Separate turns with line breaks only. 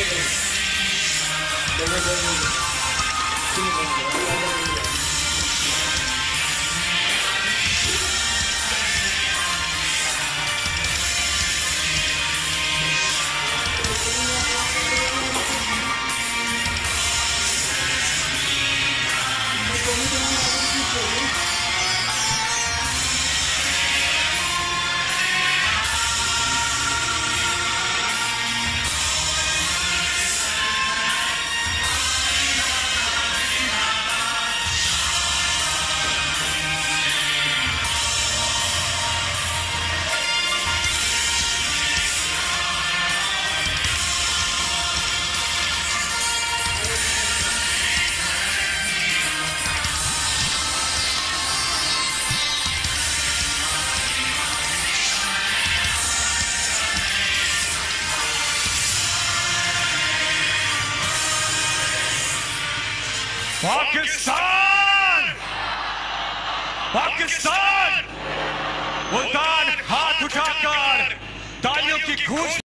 Beleza. Beleza. Beleza. Beleza. Pakistan Pakistan वो दान हाथ उठाकर तालियों की गूंज